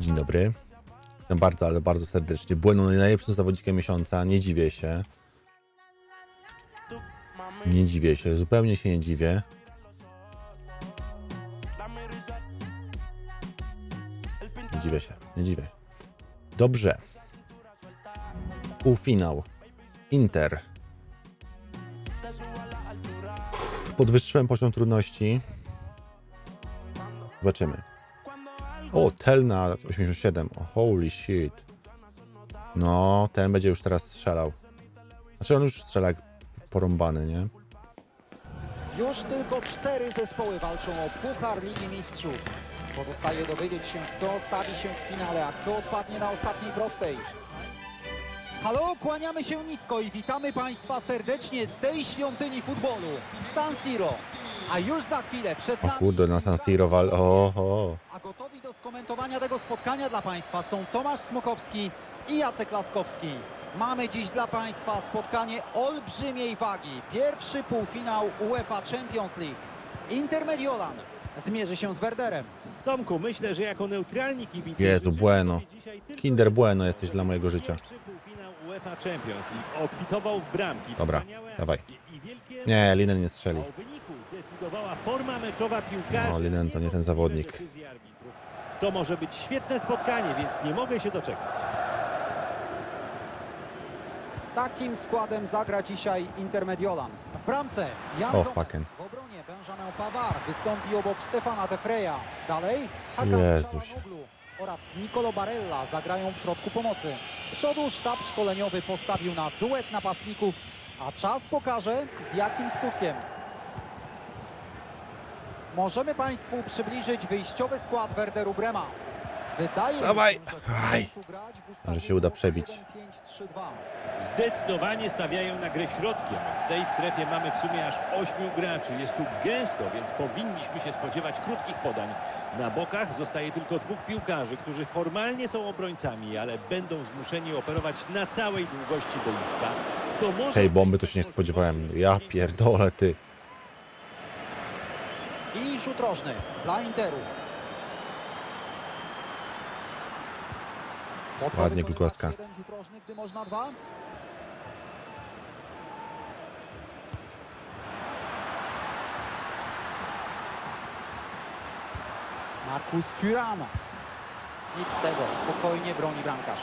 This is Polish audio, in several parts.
Dzień dobry. Witam bardzo, ale bardzo serdecznie. Bueno najlepszym zawodnikiem miesiąca, nie dziwię się. Nie dziwię się, zupełnie się nie dziwię. Nie dziwię się, nie dziwię. Dobrze. Półfinał. Inter. Podwyższyłem poziom trudności. Zobaczymy. O, Tel na 87. O, holy shit. No, ten będzie już teraz strzelał. Znaczy on już strzela jak porąbany, nie? Już tylko cztery zespoły walczą o Puchar Ligi Mistrzów. Pozostaje dowiedzieć się, kto stawi się w finale, a kto odpadnie na ostatniej prostej. Halo, kłaniamy się nisko i witamy Państwa serdecznie z tej świątyni futbolu, San Siro. A już za chwilę przed O nami... kurde, na San Siro wal... O, o. A gotowi do skomentowania tego spotkania dla Państwa są Tomasz Smokowski i Jacek Laskowski. Mamy dziś dla Państwa spotkanie olbrzymiej wagi. Pierwszy półfinał UEFA Champions League. Inter Mediolan zmierzy się z Werderem. Tomku, myślę, że jako neutralni kibice... Jezu, bueno. Kinder bueno jesteś dla mojego życia. Pierwszy półfinał UEFA Champions League obfitował w bramki, Dobra, dawaj. Nie, Linen nie strzeli. A o wyniku decydowała forma meczowa piłkarzy. No, Linen to nie ten zawodnik. To może być świetne spotkanie, więc nie mogę się doczekać. Takim składem zagra dzisiaj Inter Mediolan. W bramce Jan O, Sommer. fucking. W obronie Benjamin Pavard wystąpi obok Stefana De Freya. Dalej Hakan. Çalhanoğlu oraz Nicolo Barella zagrają w środku pomocy. Z przodu sztab szkoleniowy postawił na duet napastników, a czas pokaże z jakim skutkiem. Możemy Państwu przybliżyć wyjściowy skład Werderu Brema. Wydaje Dawaj. mi się, że Aj. Może się uda przebić. 1-5-3-2. Zdecydowanie stawiają na grę środkiem. W tej strefie mamy w sumie aż ośmiu graczy. Jest tu gęsto, więc powinniśmy się spodziewać krótkich podań. Na bokach zostaje tylko dwóch piłkarzy, którzy formalnie są obrońcami, ale będą zmuszeni operować na całej długości boiska. To może Tej bomby to się nie spodziewałem. Ja pierdolę, ty. I rzut rożny dla Interu. Ładnie, dwa? Markus Thuram. Nic z tego, spokojnie broni bramkarz.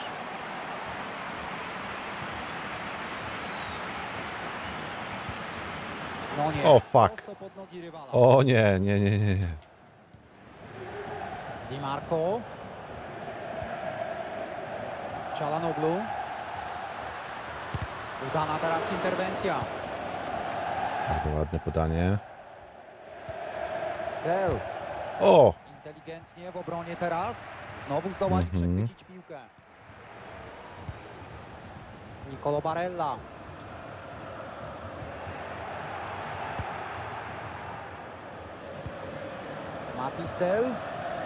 No nie. O, fuck. O nie, nie, nie, nie, nie. Di Marco. Çalhanoğlu. Udana teraz interwencja. Bardzo ładne podanie. Del. O! Inteligentnie w obronie teraz. Znowu zdołali Mhm. przechwycić piłkę. Nicolo Barella. Matis Del.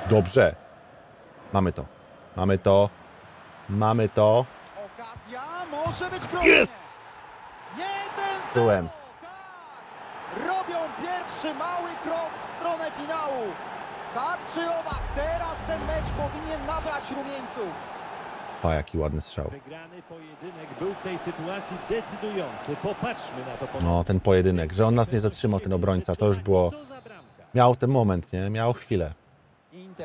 Dobrze. Mamy to. Mamy to. Mamy to. Okazja może być królem. Yes! Jeden Byłem. Tak! Robią pierwszy mały krok w stronę finału. Tak czy owak, teraz ten mecz powinien nabrać rumieńców. O, jaki ładny strzał. Wygrany pojedynek był w tej sytuacji decydujący. Popatrzmy na to ponownie. No, ten pojedynek, że on nas nie zatrzymał, ten obrońca, to już było... Miał ten moment, nie? Miał chwilę.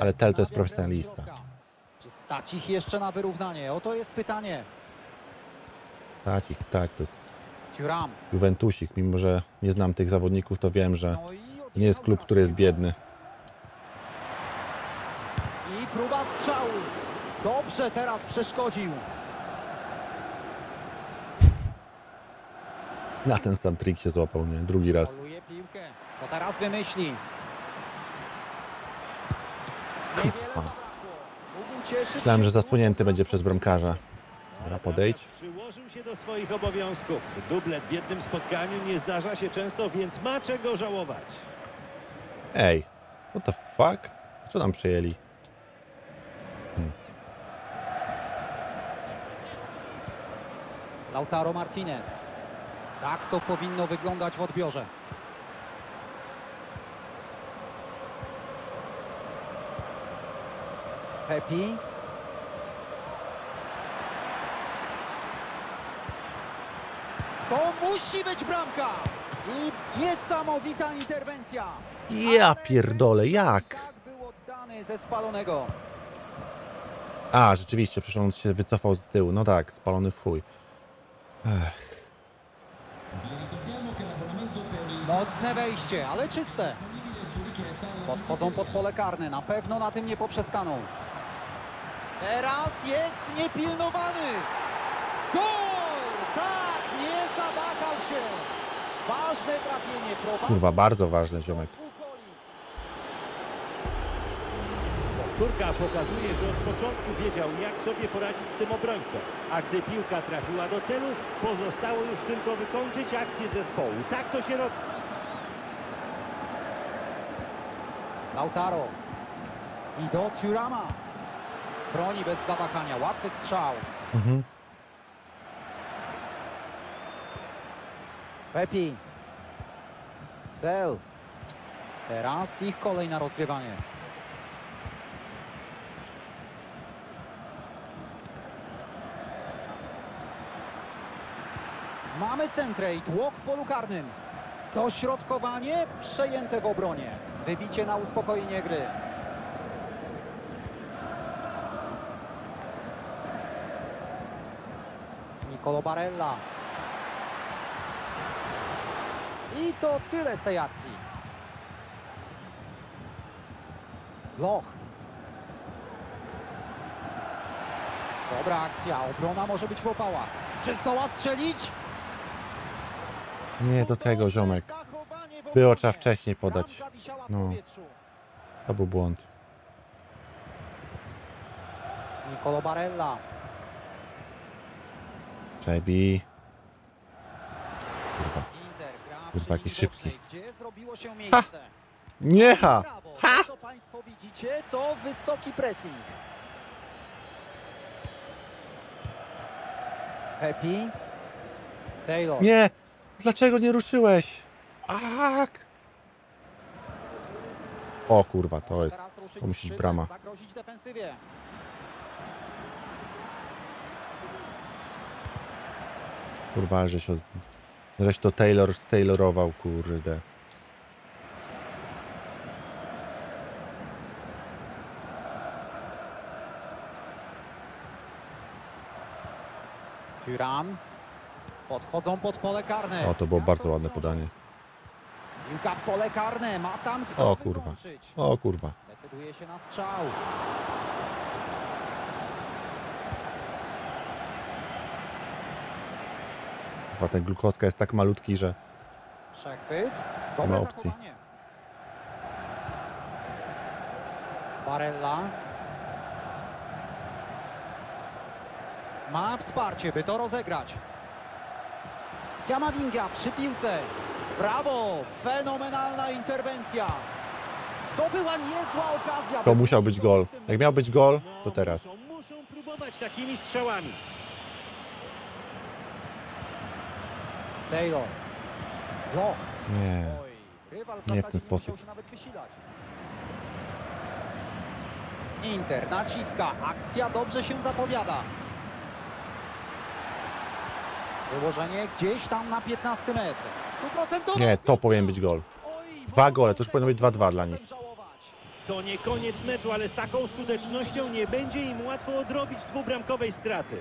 Ale Tel to jest profesjonalista. Czy stać ich jeszcze na wyrównanie? Oto jest pytanie. Stać ich, stać. To jest. Juventusik. Mimo, że nie znam tych zawodników, to wiem, że No to nie jest klub, który jest biedny. I próba strzału. Dobrze teraz przeszkodził. Na ten sam trik się złapał, nie? Drugi raz. Co teraz wymyśli? Kurwa. Myślałem, że zasłonięty będzie przez bramkarza. Dobra, podejdź. Przyłożył się do swoich obowiązków. Dublet w jednym spotkaniu nie zdarza się często, więc ma czego żałować. Ej, what the fuck? Co nam przejęli? Lautaro Martinez. Tak to powinno wyglądać w odbiorze. Happy. To musi być bramka! I niesamowita interwencja. Ja pierdolę, jak? Tak A, rzeczywiście, przecież on się wycofał z tyłu. No tak, spalony w chuj. Ech. Mocne wejście, ale czyste. Podchodzą pod pole karne, na pewno na tym nie poprzestaną. Teraz jest niepilnowany. Gol! Tak, nie zawahał się. Ważne trafienie. prowadzi kurwa, bardzo ważny ziomek. Powtórka pokazuje, że od początku wiedział, jak sobie poradzić z tym obrońcą. A gdy piłka trafiła do celu, pozostało już tylko wykończyć akcję zespołu. Tak to się robi. Lautaro. I do Turama. Broni bez zawahania. Łatwy strzał. Mhm. Pepi. Del. Teraz ich kolej na rozgrywanie. Mamy centrę i tłok w polu karnym. Dośrodkowanie przejęte w obronie. Wybicie na uspokojenie gry. Nicolo Barella. I to tyle z tej akcji. Loch. Dobra akcja, obrona może być w opałach. Czy zdoła strzelić? Nie do tego, ziomek. Było trzeba wcześniej podać. No. To był błąd. Nicolo Barella. Czebi. Kurwa. Kurwa, przy jaki linii szybki. bocznej, Gdzie zrobiło się miejsce? Nie ha! Brawo, Ha! to co Państwo widzicie to wysoki pressing. Happy. Taylor. Nie! Dlaczego nie ruszyłeś? Fuck! O kurwa, to jest... To musi być brama. Kurwa, że się... od- to Taylor staylorował, kurde. Thuram. Podchodzą pod pole karne. O, to było bardzo ładne podanie. Piłka w pole karne. Ma tam kto O kurwa. wykończyć. O kurwa. Decyduje się na strzał. Kurwa, ten glukozka jest tak malutki, że... Przechwyt. ma Dobre opcji. zachowanie. Barella. Ma wsparcie, by to rozegrać. Kamavinga przy piłce. Brawo! Fenomenalna interwencja. To była niezła okazja. To by musiał być gol. Jak miał być gol, to teraz. Muszą próbować takimi strzałami. Taylor. Loch. Nie. Nie w ten sposób. musiał się nawet wysilać. Inter naciska. Akcja dobrze się zapowiada. Wyłożenie gdzieś tam na 15 metr. Nie, to powinien być gol. Dwa gole, to już powinno być 2-2 dla nich. żałować. To nie koniec meczu, ale z taką skutecznością nie będzie im łatwo odrobić dwubramkowej straty.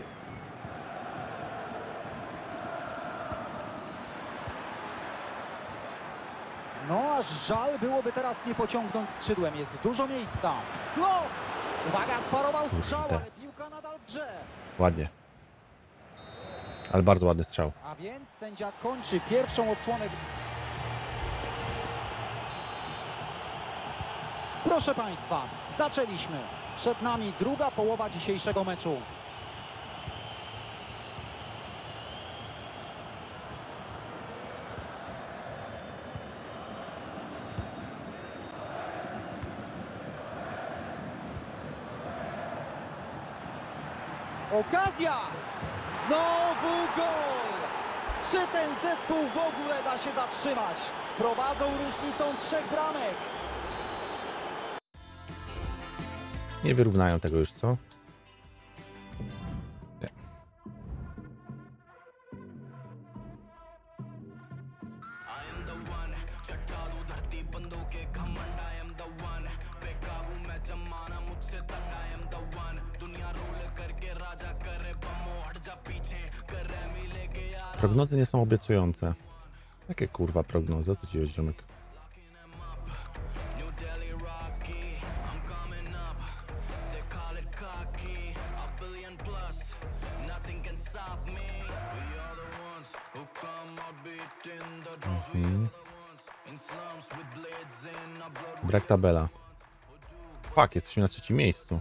No aż żal byłoby teraz nie pociągnąć skrzydłem. Jest dużo miejsca. Loch! Uwaga, sparował strzał, ale piłka nadal w grze. Ładnie. Ale bardzo ładny strzał. A więc sędzia kończy pierwszą odsłonę. Proszę Państwa, zaczęliśmy. Przed nami druga połowa dzisiejszego meczu. Okazja! Znowu gol! Czy ten zespół w ogóle da się zatrzymać? Prowadzą różnicą trzech bramek. Nie wyrównają tego już, co? Prognozy nie są obiecujące. Jakie kurwa prognozy? Co ci jest, ziomek? Mhm. Brak tabela. Fak, jesteśmy na trzecim miejscu.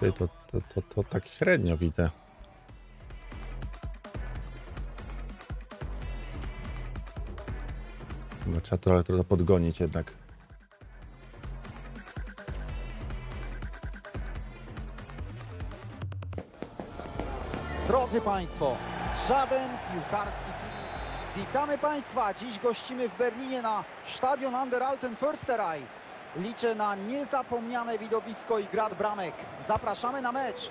Ty, to, to, to, to tak średnio widzę. Chyba trzeba trochę to podgonić jednak. Drodzy Państwo, żaden piłkarski film. Witamy Państwa. Dziś gościmy w Berlinie na stadion Anderalten Försterei. Liczę na niezapomniane widowisko i grad bramek. Zapraszamy na mecz.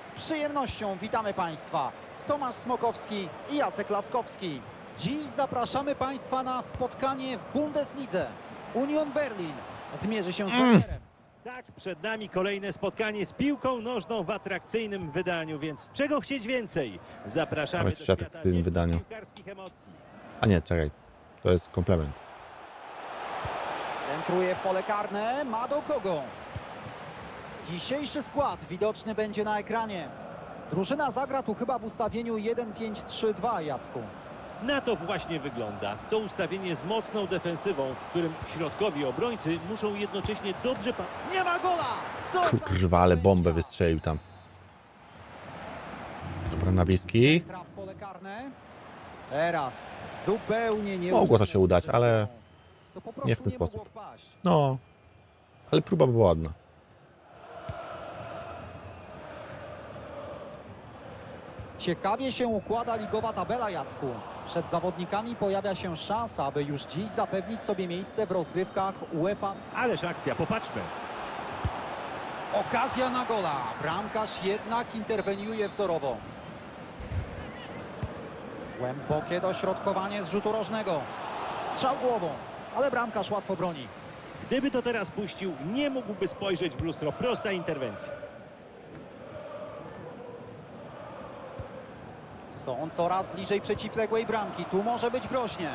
Z przyjemnością witamy Państwa. Tomasz Smokowski i Jacek Laskowski. Dziś zapraszamy Państwa na spotkanie w Bundeslidze. Union Berlin zmierzy się z Bayerem. Tak, przed nami kolejne spotkanie z piłką nożną w atrakcyjnym wydaniu, więc czego chcieć więcej? Zapraszamy Ale do atrakcyjnym wydaniu. emocji. A nie, czekaj. To jest komplement. Centruje w pole karne, ma do kogo. Dzisiejszy skład widoczny będzie na ekranie. Drużyna zagra tu chyba w ustawieniu 1-5-3-2, Jacku. Na to właśnie wygląda. To ustawienie z mocną defensywą, w którym środkowi obrońcy muszą jednocześnie dobrze pa... Nie ma gola! Co za Kurwa, ale bombę wystrzelił tam. Dobra, na bliski. Teraz zupełnie nie Mogło to się udać, ale nie w ten sposób. wpaść. No, ale próba była ładna. Ciekawie się układa ligowa tabela, Jacku. Przed zawodnikami pojawia się szansa, aby już dziś zapewnić sobie miejsce w rozgrywkach UEFA. Ależ akcja, popatrzmy. Okazja na gola. Bramkarz jednak interweniuje wzorowo. Głębokie dośrodkowanie z rzutu rożnego. Strzał głową, ale bramkarz łatwo broni. Gdyby to teraz puścił, nie mógłby spojrzeć w lustro. Prosta interwencja. Są coraz bliżej przeciwległej bramki. Tu może być groźnie.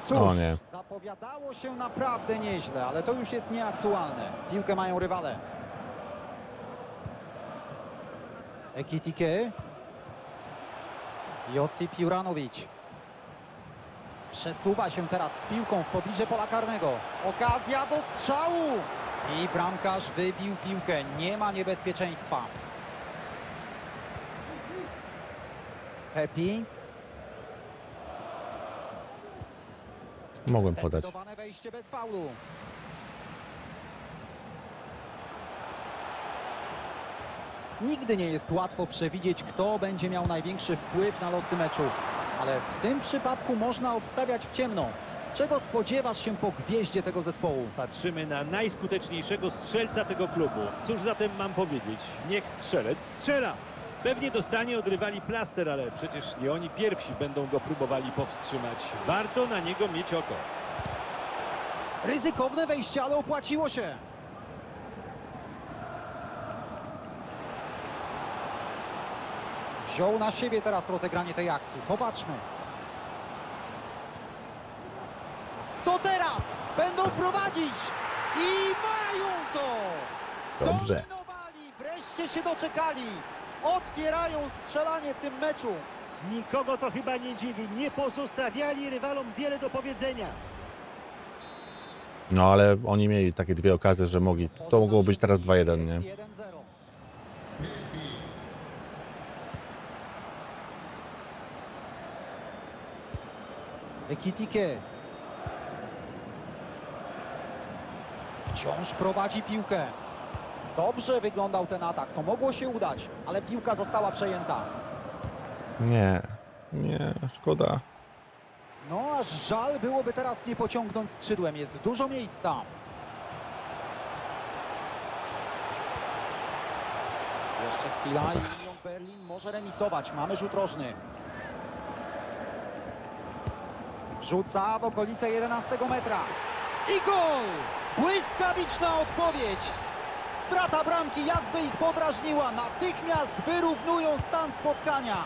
Cóż, O nie. zapowiadało się naprawdę nieźle, ale to już jest nieaktualne. Piłkę mają rywale. Ekitike. Josip Juranowicz. Przesuwa się teraz z piłką w pobliże pola karnego. Okazja do strzału. I bramkarz wybił piłkę. Nie ma niebezpieczeństwa. Happy. Mogłem podać. Wejście bez faulu. Nigdy nie jest łatwo przewidzieć, kto będzie miał największy wpływ na losy meczu. Ale w tym przypadku można obstawiać w ciemno. Czego spodziewasz się po gwieździe tego zespołu? Patrzymy na najskuteczniejszego strzelca tego klubu. Cóż zatem mam powiedzieć? Niech strzelec strzela. Pewnie dostanie od rywali plaster, ale przecież nie oni pierwsi będą go próbowali powstrzymać. Warto na niego mieć oko. Ryzykowne wejście, ale opłaciło się. Wziął na siebie teraz rozegranie tej akcji. Popatrzmy. Co teraz? Będą prowadzić i mają to! Dobrze. Dominowali, wreszcie się doczekali. Otwierają strzelanie w tym meczu. Nikogo to chyba nie dziwi. Nie pozostawiali rywalom wiele do powiedzenia. No ale oni mieli takie dwie okazje, że mogli. To mogło być teraz 2-1, nie? Jest 1-0. Ekitike. Wciąż prowadzi piłkę. Dobrze wyglądał ten atak. To mogło się udać, ale piłka została przejęta. Nie, nie, szkoda. No aż żal byłoby teraz nie pociągnąć skrzydłem. Jest dużo miejsca. Jeszcze chwila i Union Berlin może remisować. Mamy rzut rożny. Wrzuca w okolice 11 metra. I gol! Błyskawiczna odpowiedź. Strata bramki, jakby ich podrażniła. Natychmiast wyrównują stan spotkania.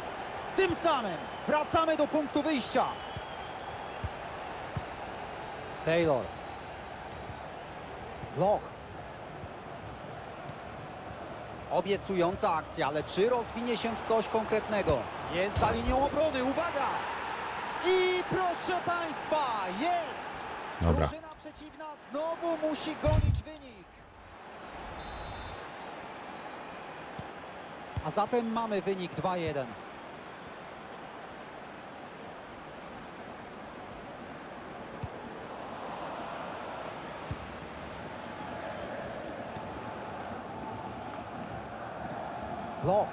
Tym samym wracamy do punktu wyjścia. Taylor. Bloch. Obiecująca akcja, ale czy rozwinie się w coś konkretnego? Jest za linią obrony, uwaga! I proszę Państwa, jest! Dobra. Drużyna przeciwna znowu musi gonić wynik. A zatem mamy wynik 2-1. Bloch.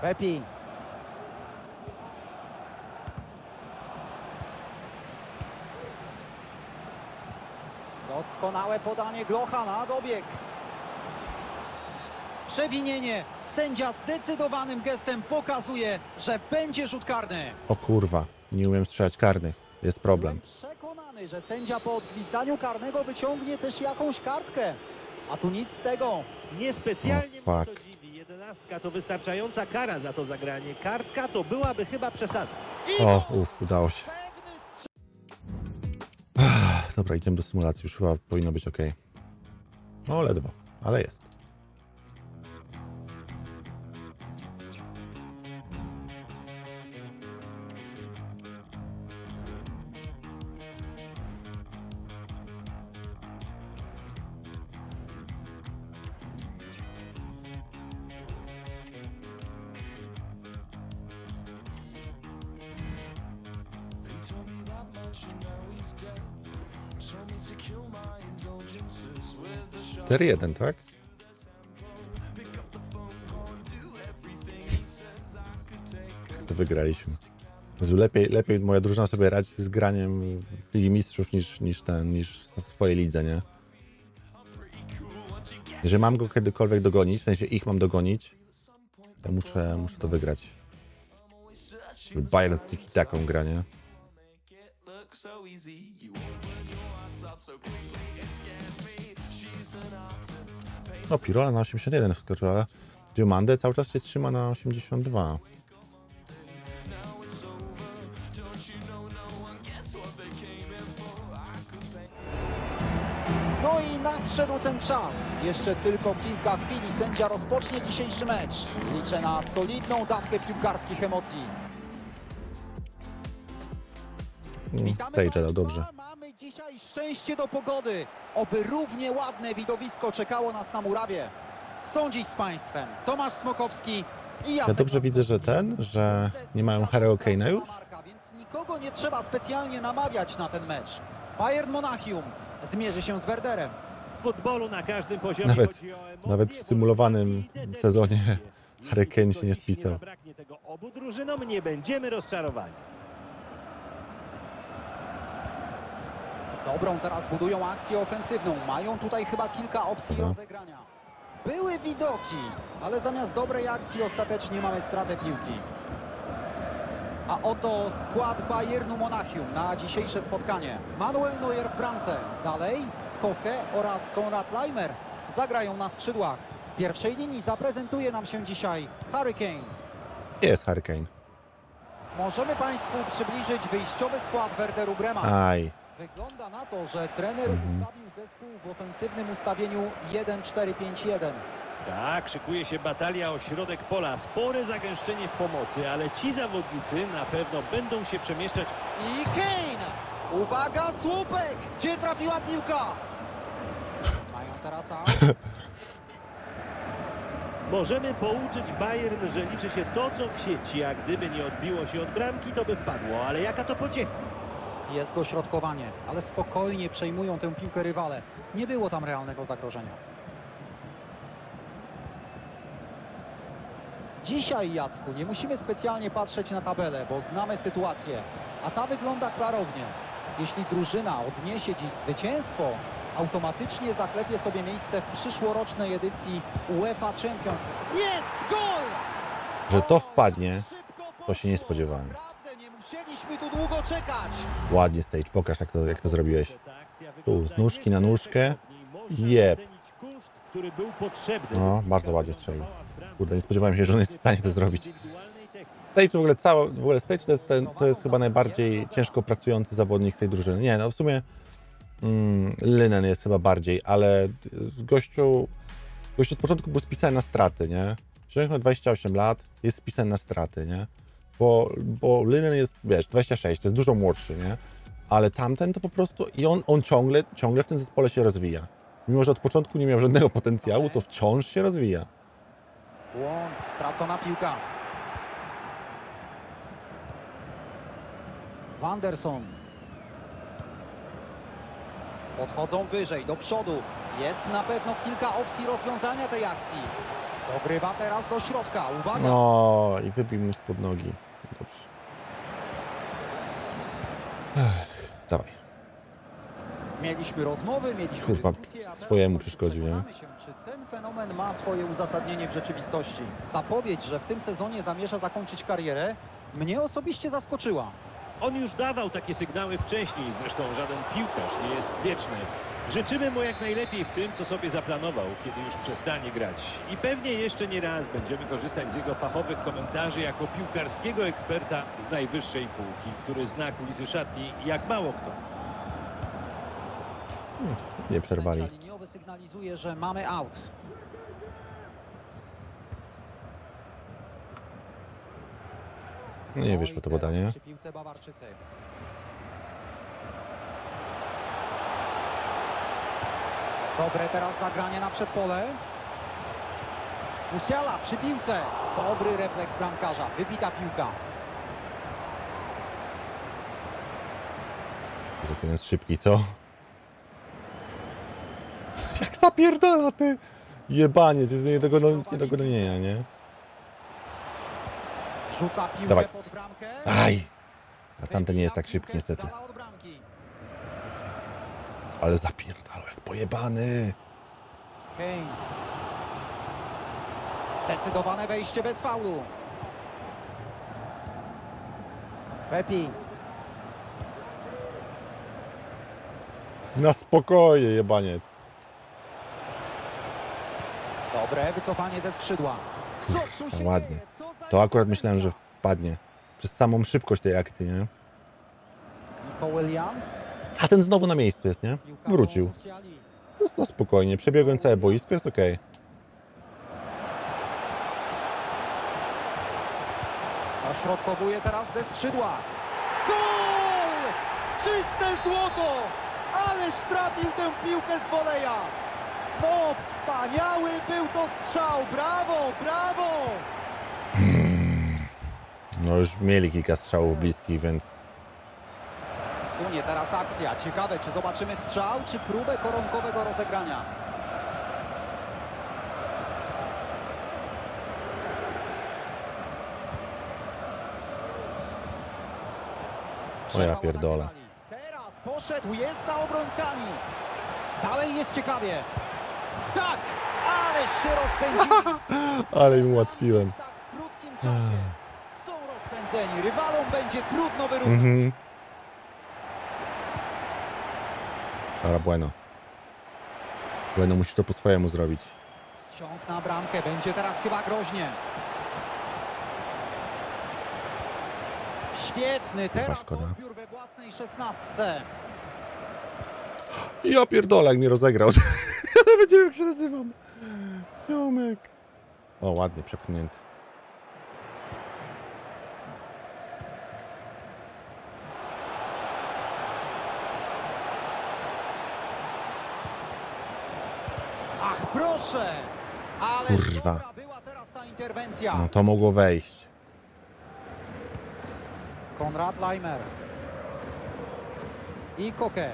Pepi. Doskonałe podanie Glocha na dobieg. Przewinienie. Sędzia zdecydowanym gestem pokazuje, że będzie rzut karny. O kurwa, nie umiem strzelać karnych. Jest problem. Byłem przekonany, że sędzia po odgwizdaniu karnego wyciągnie też jakąś kartkę. A tu nic z tego. Niespecjalnie O, mnie to fuck. dziwi. Jedenastka to wystarczająca kara za to zagranie. Kartka to byłaby chyba przesada. I O, uff, udało się. Strzał. Dobra, idziemy do symulacji. Już chyba powinno być ok. No, ledwo, ale jest. 4-1, tak? Jak to wygraliśmy. Lepiej, lepiej moja drużyna sobie radzi z graniem Ligi Mistrzów niż, niż ten, niż w swojej lidze, nie? Jeżeli mam go kiedykolwiek dogonić, w sensie ich mam dogonić, to muszę, muszę to wygrać. Bayern tiki taką gra, nie? So easy. You open your heart up so quickly. It scares me. No, Pirola na 81 wskoczyła. Diomande cały czas się trzyma na 82. No i nadszedł ten czas. Jeszcze tylko kilka chwil i sędzia rozpocznie dzisiejszy mecz. Liczę na solidną dawkę piłkarskich emocji. Mm, Stage dał dobrze. Dzisiaj szczęście do pogody. Oby równie ładne widowisko czekało nas na murawie. Są dziś z Państwem Tomasz Smokowski i Jacek Ja dobrze widzę, że ten, że nie mają Harry'ego Kane'a już? Więc nikogo nie trzeba specjalnie namawiać na ten mecz. Bayern Monachium zmierzy się z Werderem. W futbolu na każdym poziomie Nawet- chodzi o emocje, nawet w symulowanym sezonie Harry Kane się nie spisał. zabraknie tego obu drużynom, nie będziemy rozczarowani. Dobrą teraz budują akcję ofensywną. Mają tutaj chyba kilka opcji Dobra. rozegrania. Były widoki, ale zamiast dobrej akcji ostatecznie mamy stratę piłki. A oto skład Bayernu Monachium na dzisiejsze spotkanie. Manuel Neuer w bramce. Dalej Koke oraz Konrad Leimer zagrają na skrzydłach. W pierwszej linii zaprezentuje nam się dzisiaj Harry Kane. Jest Harry Kane. Możemy Państwu przybliżyć wyjściowy skład Werderu Brema. Aj, Wygląda na to, że trener Mhm. ustawił zespół w ofensywnym ustawieniu 1-4-5-1. Tak, szykuje się batalia o środek pola. Spore zagęszczenie w pomocy, ale ci zawodnicy na pewno będą się przemieszczać I Kane! Uwaga, słupek! Gdzie trafiła piłka? Mają teraz. Możemy pouczyć Bayern, że liczy się to, co w sieci, a gdyby nie odbiło się od bramki, to by wpadło. Ale jaka to pociecha? Jest dośrodkowanie, ale spokojnie przejmują tę piłkę rywale. Nie było tam realnego zagrożenia. Dzisiaj, Jacku, nie musimy specjalnie patrzeć na tabelę, bo znamy sytuację. A ta wygląda klarownie. Jeśli drużyna odniesie dziś zwycięstwo, automatycznie zaklepie sobie miejsce w przyszłorocznej edycji UEFA Champions. Jest gol! że to wpadnie. To się nie spodziewałem. Musieliśmy tu długo czekać. Ładnie Stage, pokaż jak to, jak to zrobiłeś. Tu, z nóżki na nóżkę. Jeb. No, bardzo ładnie strzelił. Kurde, nie spodziewałem się, że on jest w stanie to zrobić. Stage w ogóle cała, w ogóle Stage to jest, ten, to jest chyba najbardziej ciężko pracujący zawodnik z tej drużyny. Nie, no w sumie mm, Lynen jest chyba bardziej, ale gościu, gościu od początku był spisany na straty, nie? Człowiek ma 28 lat, jest spisany na straty, nie? Bo, bo Lynen jest, wiesz, 26, to jest dużo młodszy, nie? Ale tamten to po prostu, i on, on ciągle, ciągle w tym zespole się rozwija. Mimo, że od początku nie miał żadnego potencjału, to wciąż się rozwija. Błąd, stracona piłka. Wanderson. Podchodzą wyżej, do przodu. Jest na pewno kilka opcji rozwiązania tej akcji. Dogrywa teraz do środka, uwaga. No i wybił mu spod nogi. Dobrze. Ech, dawaj. Mieliśmy rozmowy, mieliśmy Kurwa, dyskusje, swojemu przeszkodził, nie? się, czy ten fenomen ma swoje uzasadnienie w rzeczywistości. Zapowiedź, że w tym sezonie zamierza zakończyć karierę, mnie osobiście zaskoczyła. On już dawał takie sygnały wcześniej, zresztą żaden piłkarz nie jest wieczny. Życzymy mu jak najlepiej w tym, co sobie zaplanował, kiedy już przestanie grać. I pewnie jeszcze nie raz będziemy korzystać z jego fachowych komentarzy jako piłkarskiego eksperta z najwyższej półki, który zna kulisy szatni jak mało kto. Nie przerwali. Sędzia liniowy sygnalizuje, że mamy out. No nie wyszło to podanie. Przy piłce Bawarczycy. Dobre teraz zagranie na przedpole. Musiala przy piłce. Dobry refleks bramkarza. Wybita piłka. Zakon jest szybki, co? Jak zapierdala ty! Jebaniec, jest nie do, nie do gonienia, nie? Wrzuca piłkę Dawaj. pod bramkę. Aj! A tamten nie jest tak szybki niestety. Ale zapierdalał jak pojebany. Kane. Zdecydowane wejście bez faulu. Pepi. Na spokojnie, jebaniec. Dobre wycofanie ze skrzydła. Ładnie. To akurat myślałem, że wpadnie. Przez samą szybkość tej akcji, nie? Nico Williams. A ten znowu na miejscu jest, nie? Wrócił. No, no spokojnie, przebiegłem całe boisko, jest okej. Ośrodkowuje teraz ze skrzydła. Gol! Czyste złoto! Ależ trafił tę piłkę z woleja. No, wspaniały był to strzał. Brawo, brawo! No już mieli kilka strzałów bliskich, więc Sunie teraz akcja. Ciekawe, czy zobaczymy strzał, czy próbę koronkowego rozegrania. O ja pierdolę. Teraz poszedł, jest za obrońcami. Dalej jest ciekawie. Tak, ależ się rozpędzili. Ale im ułatwiłem. Tak krótkim czasie. Są rozpędzeni. Rywalom będzie trudno wyrównać. Mhm. Dobra, bueno. Bueno musi to po swojemu zrobić. Ciąg na bramkę, będzie teraz chyba groźnie. Świetny, teraz szkoda. odbiór we własnej szesnastce. Ja pierdolę, jak mnie rozegrał. Ja nawet nie wiem, jak się nazywam. Ziomek. O, ładnie przepchnięty. Ach, proszę! Ale Kurwa. dobra była teraz ta interwencja. No to mogło wejść. Konrad Leimer. I Koke.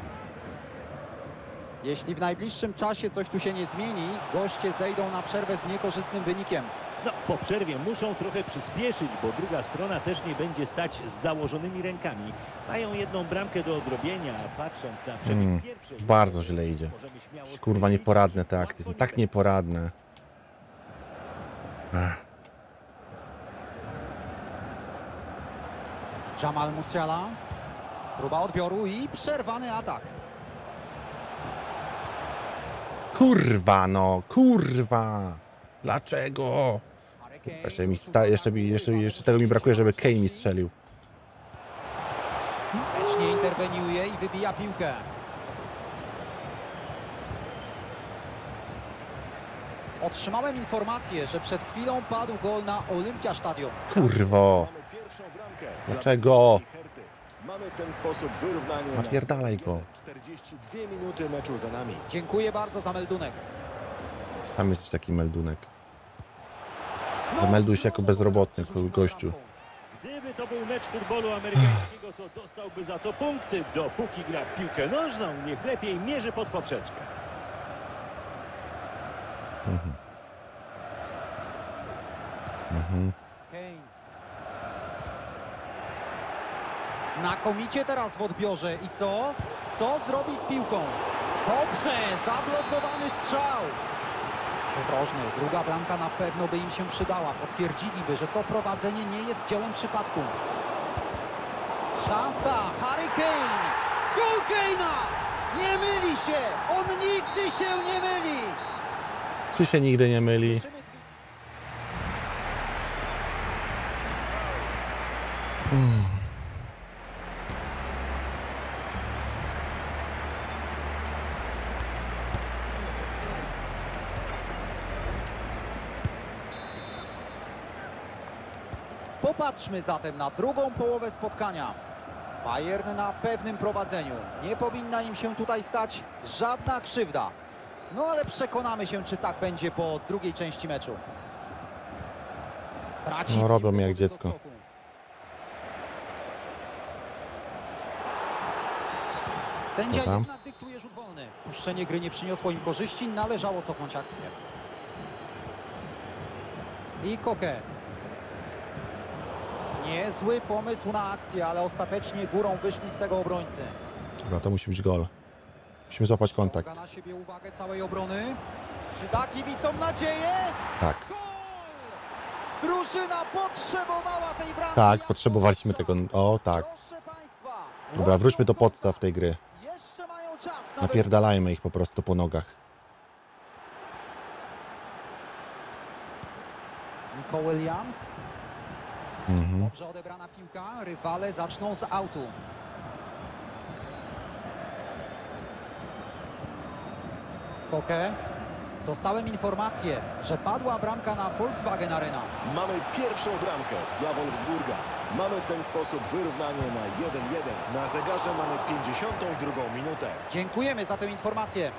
Jeśli w najbliższym czasie coś tu się nie zmieni, goście zejdą na przerwę z niekorzystnym wynikiem. No, po przerwie muszą trochę przyspieszyć, bo druga strona też nie będzie stać z założonymi rękami. Mają jedną bramkę do odrobienia, a patrząc na przebieg Mm, pierwszej... bardzo źle idzie. Kurwa, nieporadne te akcje są. Tak nieporadne. Ech. Jamal Musiala. Próba odbioru i przerwany atak. Kurwa, no, kurwa. Dlaczego? Jeszcze, mi sta, jeszcze, jeszcze, jeszcze tego mi brakuje, żeby Kane mi strzelił. Skutecznie interweniuje i wybija piłkę. Otrzymałem informację, że przed chwilą padł gol na Olympia Stadium. Kurwo. Dlaczego? Mamy w ten sposób wyrównanie. Napierdalaj go. 42 minuty meczu za nami. Dziękuję bardzo za meldunek. Sam jesteś taki meldunek. Zamelduj się jako bezrobotny, gościu. Gdyby to był mecz futbolu amerykańskiego, to dostałby za to punkty. Dopóki gra w piłkę nożną, niech lepiej mierzy pod poprzeczkę. Mhm. Kane. Znakomicie teraz w odbiorze. I co? Co zrobi z piłką? Dobrze, zablokowany strzał. Rzut rożny. Druga bramka na pewno by im się przydała. Potwierdziliby, że to prowadzenie nie jest dziełem przypadku. Szansa. Harry Kane. Gol Kane'a! Nie myli się! On nigdy się nie myli! Czy się nigdy nie myli? Popatrzmy zatem na drugą połowę spotkania. Bayern na pewnym prowadzeniu. Nie powinna im się tutaj stać żadna krzywda. No ale przekonamy się, czy tak będzie po drugiej części meczu. Traci No, robią jak dziecko. Sędzia jednak dyktuje rzut wolny. Puszczenie gry nie przyniosło im korzyści, należało cofnąć akcję. I Koke. Niezły pomysł na akcję, ale ostatecznie górą wyszli z tego obrońcy. Dobra, to musi być gol. Musimy złapać kontakt. Na siebie uwagę całej obrony. Czy da kibicom nadzieję? Tak, Gol! Drużyna potrzebowała tej bramki. tak, potrzebowaliśmy tego. O, tak. Dobra, wróćmy do podstaw tej gry. Napierdalajmy ich po prostu po nogach. Nico Williams. Mhm. Dobrze odebrana piłka. Rywale zaczną z autu. Koke. Dostałem informację, że padła bramka na Volkswagen Arena. Mamy pierwszą bramkę dla Wolfsburga. Mamy w ten sposób wyrównanie na 1-1. Na zegarze mamy 52 minutę. Dziękujemy za tę informację.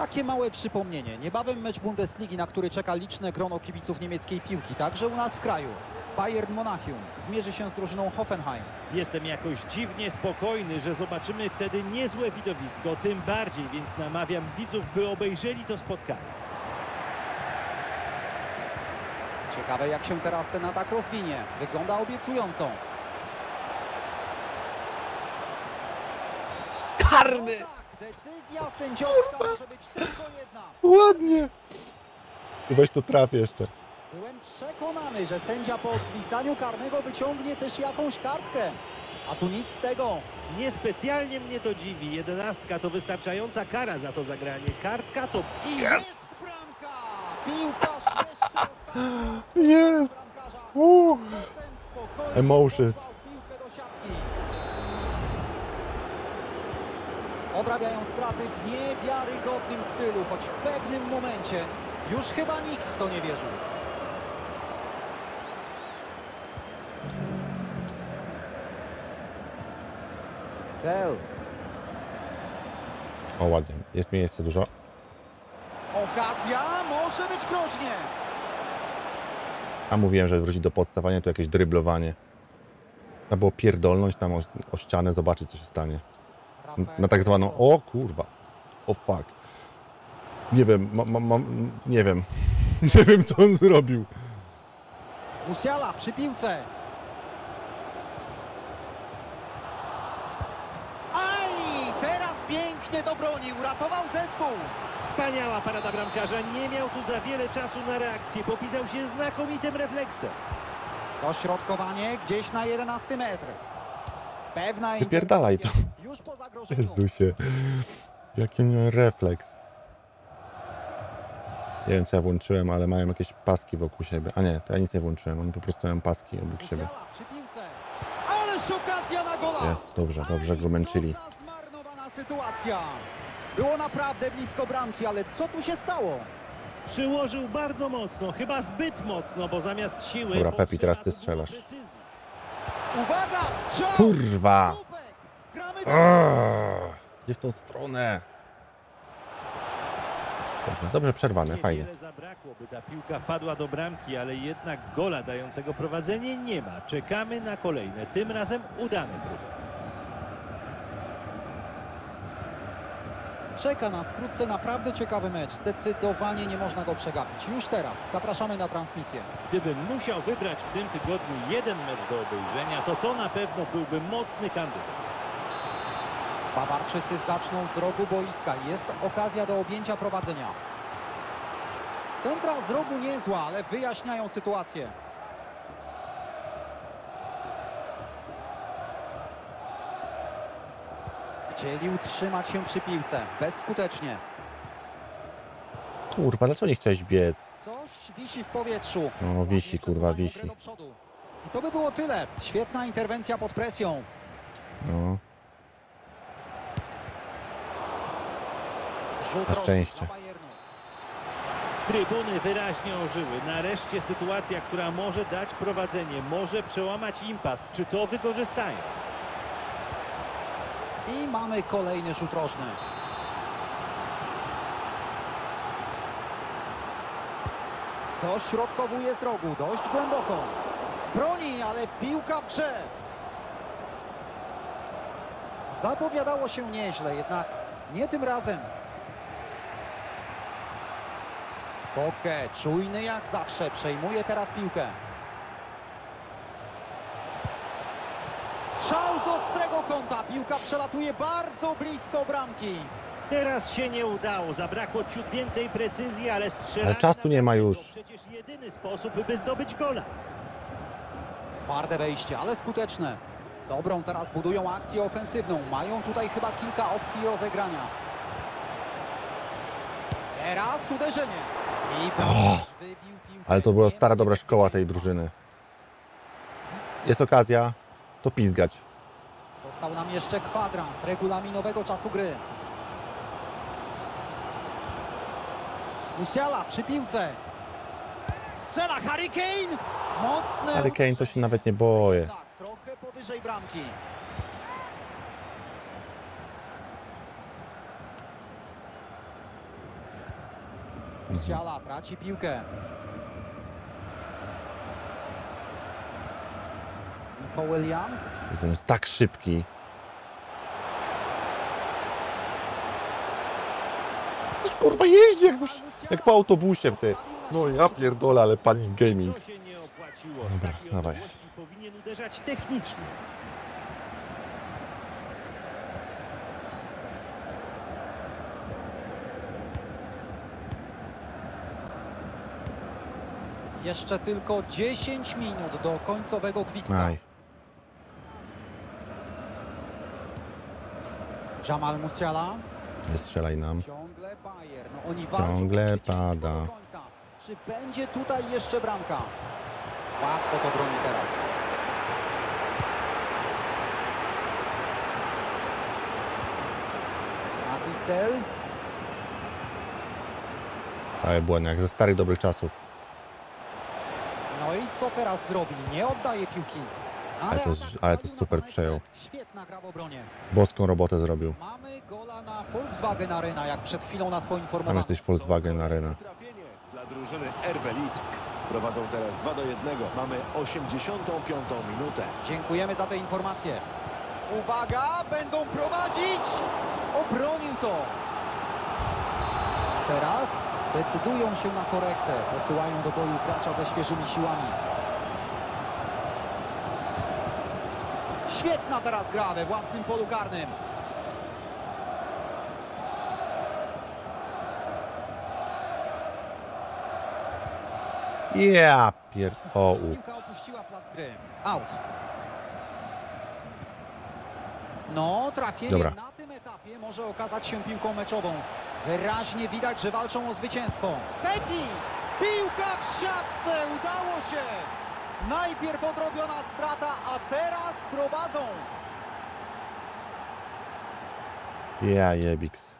Takie małe przypomnienie. Niebawem mecz Bundesligi, na który czeka liczne grono kibiców niemieckiej piłki, także u nas w kraju. Bayern Monachium zmierzy się z drużyną Hoffenheim. Jestem jakoś dziwnie spokojny, że zobaczymy wtedy niezłe widowisko, tym bardziej, więc namawiam widzów, by obejrzeli to spotkanie. Ciekawe jak się teraz ten atak rozwinie. Wygląda obiecująco. Karny! Decyzja sędziowska może być tylko jedna. Ładnie! Weź to trafię jeszcze. Byłem przekonany, że sędzia po odgwizdaniu karnego wyciągnie też jakąś kartkę. A tu nic z tego. Niespecjalnie mnie to dziwi. Jedenastka to wystarczająca kara za to zagranie. Kartka to I jest bramka! Piłkarz jeszcze bramkarza. Uuu. Emotions. posłał piłkę do siatki. Odrabiają straty w niewiarygodnym stylu, choć w pewnym momencie już chyba nikt w to nie wierzył. Del. O, ładnie. Jest miejsce dużo. Okazja może być groźnie. A mówiłem, że wróci do podstaw, a nie tu jakieś dryblowanie. Trzeba było pierdolnąć tam o, o ścianę, zobaczyć co się stanie. Na tak zwaną, o kurwa, o fuck. Nie wiem, ma, ma, mam- nie wiem. Nie wiem co on zrobił. Musiala przy piłce. Aj! Teraz pięknie do broni. Uratował zespół. wspaniała parada bramkarza. Nie miał tu za wiele czasu na reakcję. Popisał się znakomitym refleksem. Dośrodkowanie gdzieś na 11 metr. Pewna Wypierdalaj to. Interwencja Już po zagrożeniu. Jezusie. Jaki miałem refleks. Nie wiem, co ja włączyłem, ale mają jakieś paski wokół siebie. A nie, to ja nic nie włączyłem. Oni po prostu mają paski obok siebie. Jest, dobrze, dobrze go męczyli. Sytuacja. Było naprawdę blisko bramki, ale co tu się stało? Przyłożył bardzo mocno, chyba zbyt mocno, bo zamiast siły... Dobra, Pepi, teraz ty strzelasz. Uwaga, strzał! Kurwa! Aaaa, Nie w tą stronę. Dobrze, dobrze przerwane, fajnie. Zabrakło, by ta piłka wpadła do bramki, ale jednak gola dającego prowadzenie nie ma. Czekamy na kolejne, tym razem udane próby. Czeka nas wkrótce naprawdę ciekawy mecz. Zdecydowanie nie można go przegapić. Już teraz zapraszamy na transmisję. Gdybym musiał wybrać w tym tygodniu jeden mecz do obejrzenia, to to na pewno byłby mocny kandydat. Bawarczycy zaczną z rogu boiska. Jest okazja do objęcia prowadzenia. Centra z rogu niezła, ale wyjaśniają sytuację. Chcieli utrzymać się przy piłce. Bezskutecznie. Kurwa, dlaczego nie chciałeś biec? Coś wisi w powietrzu. No, wisi, kurwa, wisi. I to by było tyle. Świetna interwencja pod presją. No, Na szczęście. Trybuny wyraźnie ożyły. Nareszcie sytuacja, która może dać prowadzenie, może przełamać impas. Czy to wykorzystają? I mamy kolejny rzut rożny. Dośrodkowuje z rogu, dość głęboko. Broni, ale piłka w grze. Zapowiadało się nieźle, jednak nie tym razem. Koke, czujny jak zawsze, przejmuje teraz piłkę. Strzał z ostrego kąta, piłka przelatuje bardzo blisko bramki. Teraz się nie udało. Zabrakło ciut więcej precyzji, ale strzelanie... Ale czasu nie ma już. To przecież jedyny sposób, by zdobyć gola. Twarde wejście, ale skuteczne. Dobrą teraz budują akcję ofensywną. Mają tutaj chyba kilka opcji rozegrania. Teraz uderzenie. Piłkę ale to była stara, dobra szkoła tej drużyny. Jest okazja, to pizgać. Został nam jeszcze kwadrans regulaminowego czasu gry. Musiala przy piłce. Strzela Harry Kane. Mocne Ale Kane to się nawet nie boję. Tak, trochę powyżej bramki. Musiala traci piłkę. Nico Williams. Jezu, On jest tak szybki. Kurwa jeździ jak, już, jak po autobusie, ty. No ja pierdolę, ale pani gaming. Dobra, dawaj. powinien uderzać technicznie. Jeszcze tylko 10 minut do końcowego gwizdka. Aj. Jamal Musiala. Nie strzelaj nam. Ciągle Bayern. No oni Ciągle pada. Czy będzie tutaj jeszcze bramka? Łatwo to broni teraz. Matistel. Ale błędy, jak ze starych dobrych czasów. Co teraz zrobi? Nie oddaje piłki. Ale to ale to spadł na super przejął. Świetna gra w obronie. Boską robotę zrobił. Mamy gola na Volkswagen Arena, jak przed chwilą nas Tam poinformowano. jesteś Volkswagen Arena. Trafienie dla drużyny RB Lipsk. Prowadzą teraz 2 do 1. Mamy 85 minutę. Dziękujemy za te informacje. Uwaga, będą prowadzić! Obronił to. Teraz decydują się na korektę. Posyłają do boju gracza ze świeżymi siłami. Świetna teraz gra we własnym polu karnym. Ja pier... O, uf. Piłka opuściła plac gry. Out. No, trafienie Dobra. na tym etapie może może okazać się piłką meczową. Wyraźnie widać, że walczą o zwycięstwo. Pepi! Piłka w siatce! Udało się! Najpierw odrobiona strata, a teraz prowadzą. Ja jebiks.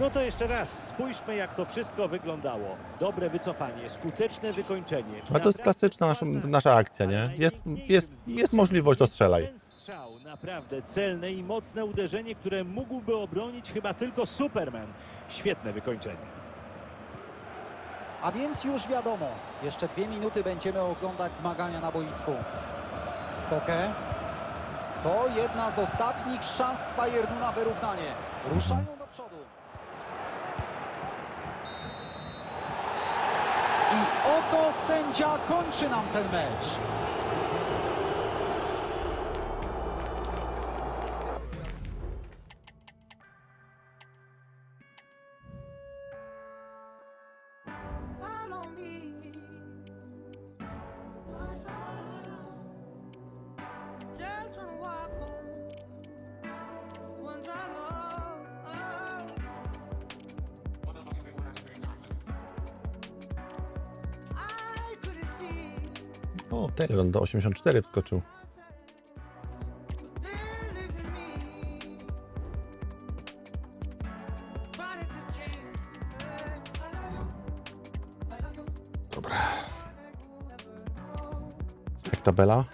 No to jeszcze raz, spójrzmy jak to wszystko wyglądało. Dobre wycofanie, skuteczne wykończenie. Ale to jest klasyczna nasza, nasza akcja, nie? Jest, jest, jest możliwość, to strzelaj. Strzał, naprawdę celne i mocne uderzenie, które mógłby obronić chyba tylko Superman. Świetne wykończenie. A więc już wiadomo, jeszcze dwie minuty będziemy oglądać zmagania na boisku. Koke. To jedna z ostatnich szans Bayernu na wyrównanie. Ruszają do przodu. I oto sędzia kończy nam ten mecz. O, Taylor do 84 wskoczył. Dobra. Jak tabela?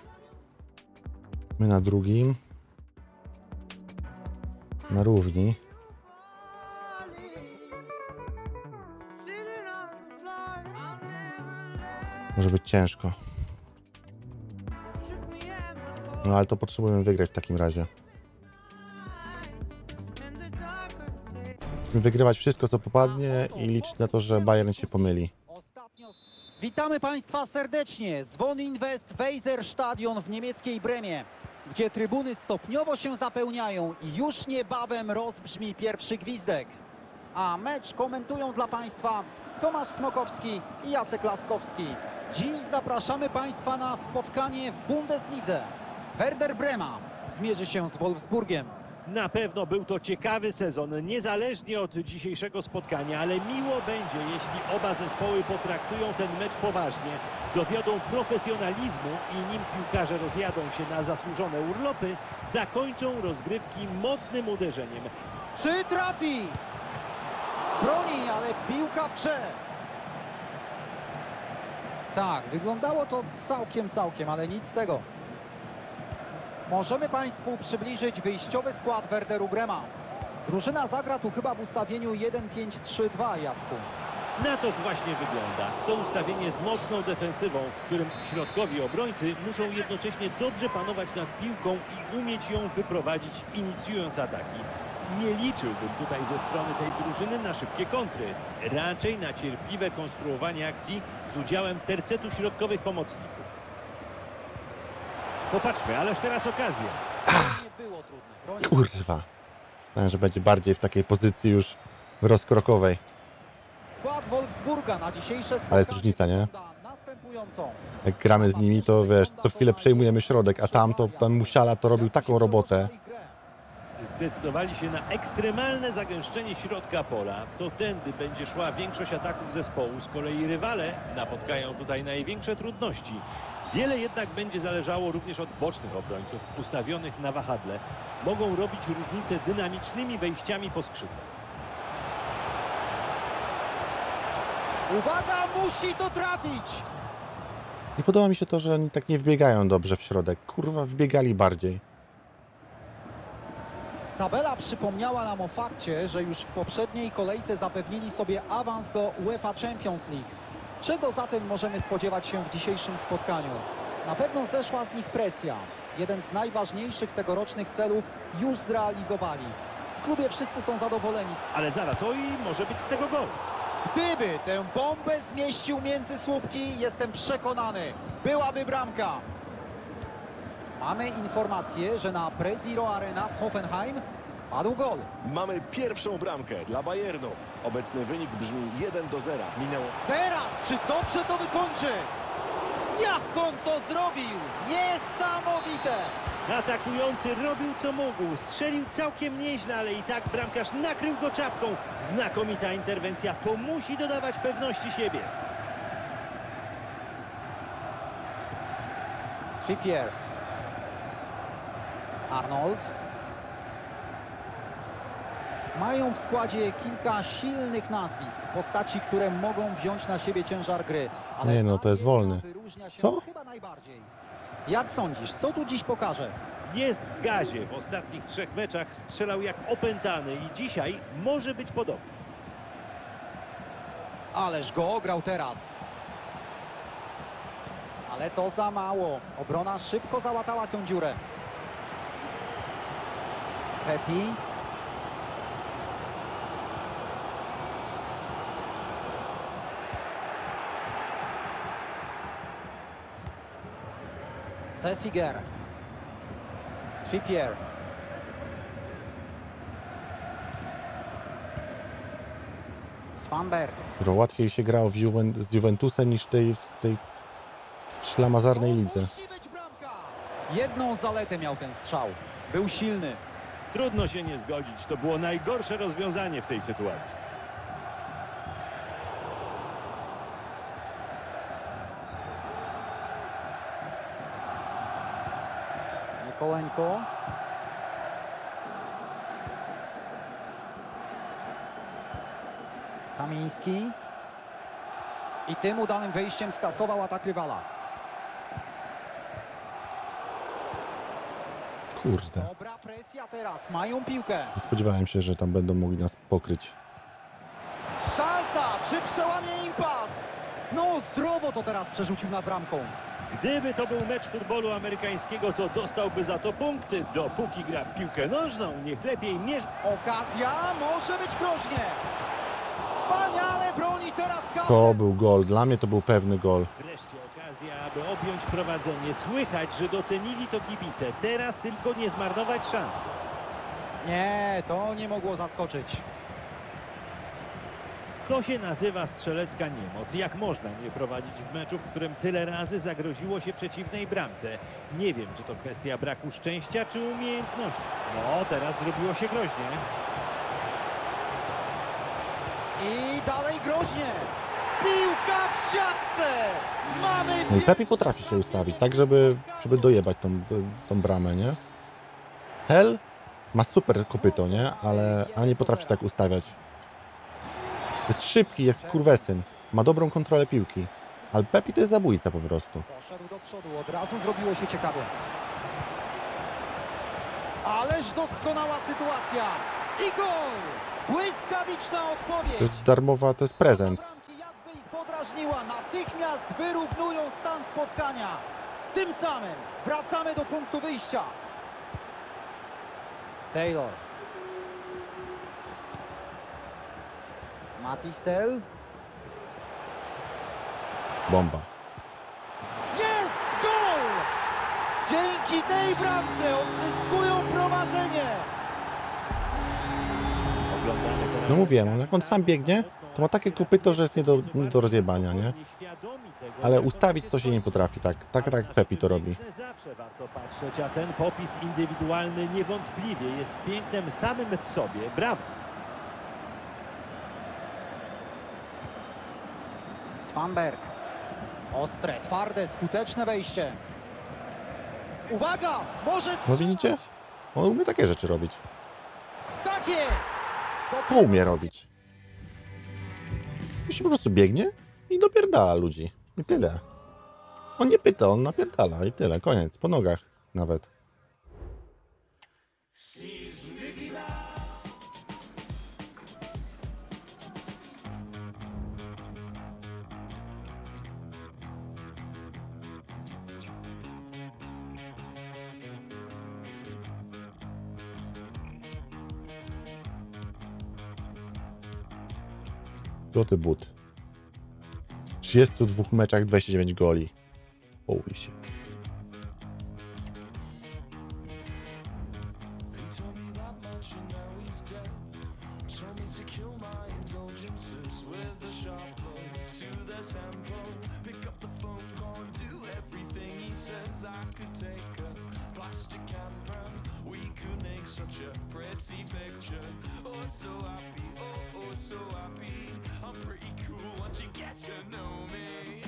My na drugim. Na równi. Może być ciężko. No ale to potrzebujemy wygrać w takim razie. Wygrywać wszystko, co popadnie i liczyć na to, że Bayern się pomyli. Witamy Państwa serdecznie z Von Invest Weser Stadion w niemieckiej Bremie, gdzie trybuny stopniowo się zapełniają i już niebawem rozbrzmi pierwszy gwizdek. A mecz komentują dla Państwa Tomasz Smokowski i Jacek Laskowski. Dziś zapraszamy Państwa na spotkanie w Bundeslidze. Werder Brema zmierzy się z Wolfsburgiem. Na pewno był to ciekawy sezon, niezależnie od dzisiejszego spotkania, ale miło będzie, jeśli oba zespoły potraktują ten mecz poważnie, dowiodą profesjonalizmu i nim piłkarze rozjadą się na zasłużone urlopy, zakończą rozgrywki mocnym uderzeniem. Czy trafi? Broni, ale piłka w grze. Tak, wyglądało to całkiem, całkiem, ale nic z tego. Możemy Państwu przybliżyć wyjściowy skład Werderu Brema. Drużyna zagra tu chyba w ustawieniu 1-5-3-2, Jacku. Na to właśnie wygląda. To ustawienie z mocną defensywą, w którym środkowi obrońcy muszą jednocześnie dobrze panować nad piłką i umieć ją wyprowadzić, inicjując ataki. Nie liczyłbym tutaj ze strony tej drużyny na szybkie kontry. Raczej na cierpliwe konstruowanie akcji z udziałem tercetu środkowych pomocników. Popatrzmy, ależ teraz okazja. Nie było trudne. Broni Kurwa. Myślałem, że będzie bardziej w takiej pozycji już rozkrokowej. skład Wolfsburga na dzisiejsze spotkanie. Ale jest różnica, nie? Jak gramy z nimi, to wiesz, co chwilę przejmujemy środek, a tam to pan Musiala to robił taką robotę. Zdecydowali się na ekstremalne zagęszczenie środka pola. To tędy będzie szła większość ataków zespołu. Z kolei rywale napotkają tutaj największe trudności. Wiele jednak będzie zależało również od bocznych obrońców ustawionych na wahadle. Mogą robić różnicę dynamicznymi wejściami po skrzydłach. Uwaga, musi to trafić! Nie podoba mi się to, że oni tak nie wbiegają dobrze w środek. Kurwa, wbiegali bardziej. Tabela przypomniała nam o fakcie, że już w poprzedniej kolejce zapewnili sobie awans do UEFA Champions League. Czego zatem możemy spodziewać się w dzisiejszym spotkaniu? Na pewno zeszła z nich presja. Jeden z najważniejszych tegorocznych celów już zrealizowali. W klubie wszyscy są zadowoleni. Ale zaraz, oj, może być z tego gol. Gdyby tę bombę zmieścił między słupki, jestem przekonany, byłaby bramka. Mamy informację, że na Preziro Arena w Hoffenheim padł gol. Mamy pierwszą bramkę dla Bayernu. Obecny wynik brzmi 1 do 0. Minęło Teraz, czy dobrze to wykończy? Jak on to zrobił? Niesamowite! Atakujący robił co mógł, strzelił całkiem nieźle, ale i tak bramkarz nakrył go czapką. Znakomita interwencja, to musi dodawać pewności siebie. Trippier. Arnold. Mają w składzie kilka silnych nazwisk, postaci, które mogą wziąć na siebie ciężar gry. Ale Nie no, to jest wolny. wyróżnia się Co? Chyba najbardziej. Jak sądzisz, co tu dziś pokaże? Jest w gazie, w ostatnich trzech meczach strzelał jak opętany i dzisiaj może być podobnie. Ależ go ograł teraz. Ale to za mało. Obrona szybko załatała tę dziurę. Pepi. Cesiger. Trippier. Svanberg. Którą łatwiej się grało w Juven, z Juventusem niż w tej, w tej szlamazarnej lidze. Jedną zaletę miał ten strzał. Był silny. Trudno się nie zgodzić, to było najgorsze rozwiązanie w tej sytuacji. Mikołęko. Kamiński. I tym udanym wejściem skasował atak rywala. Kurde. Dobra presja teraz. Mają piłkę. Nie spodziewałem się, że tam będą mogli nas pokryć. Szansa! Czy przełamie impas? No, zdrowo to teraz przerzucił nad bramką. Gdyby to był mecz futbolu amerykańskiego, to dostałby za to punkty. Dopóki gra w piłkę nożną, niech lepiej mierzy. Okazja może być groźnie. Wspaniale broni teraz Kasem. To był gol. Dla mnie to był pewny gol. Wreszcie okazja, aby objąć prowadzenie. Słychać, że docenili to kibice. Teraz tylko nie zmarnować szans. Nie, to nie mogło zaskoczyć. To się nazywa strzelecka niemoc. Jak można nie prowadzić w meczu, w którym tyle razy zagroziło się przeciwnej bramce? Nie wiem, czy to kwestia braku szczęścia, czy umiejętności. No, teraz zrobiło się groźnie. I dalej groźnie. Piłka w siatce. Mamy No i Pepi potrafi się ustawić, tak żeby, żeby dojebać tą, tą bramę, nie? Hel ma super kopyto, nie? Ale, ale nie potrafi tak ustawiać. Jest szybki jak skurwesyn. Ma dobrą kontrolę piłki. Ale Pepi to jest zabójca po prostu. Poszedł do przodu, od razu zrobiło się ciekawie. Ależ doskonała sytuacja. I gol! Błyskawiczna odpowiedź. To jest darmowa, to jest prezent. Bramki jakby ich podrażniła, natychmiast wyrównują stan spotkania. Tym samym wracamy do punktu wyjścia. Taylor. Matistel. Bomba. Jest gol! Dzięki tej bramce odzyskują prowadzenie. Oglądamy teraz No mówiłem, jak on sam biegnie, to ma takie kopyto, że jest nie do, nie do rozjebania, nie? Ale ustawić to się nie potrafi tak. Tak tak jak Pepi to robi. Zawsze warto patrzeć, a ten popis indywidualny niewątpliwie jest pięknem samym w sobie. Brawo! Svanberg. Ostre, twarde, skuteczne wejście. Uwaga! Może No widzicie? On umie takie rzeczy robić. Tak jest! To umie robić. Jeśli po prostu biegnie i dopierdala ludzi. I tyle. On nie pyta, on napierdala i tyle. Koniec. Po nogach nawet. Złoty but. W 32 meczach 29 goli. Holy shit. Take a plastic camera. Could make such a pretty picture. Oh, so happy, oh, oh, so happy. I'm pretty cool once you get to know me.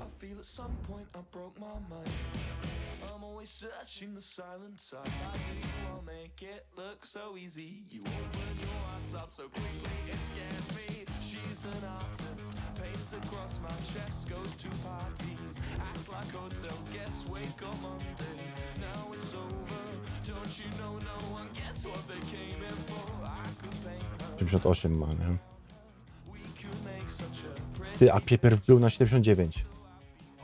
I feel at some point I broke my mind. I'm always searching the silent side. How do all make it look so easy? You open your eyes up so quickly, it scares me. She's an artist, paints across my chest, goes to parties, act like hotel guests, wake up Monday. Now it's over. Don't you know no one gets what they came in for? I could paint her. 78 ma, nie? Ty, a Pieper wbił na 79.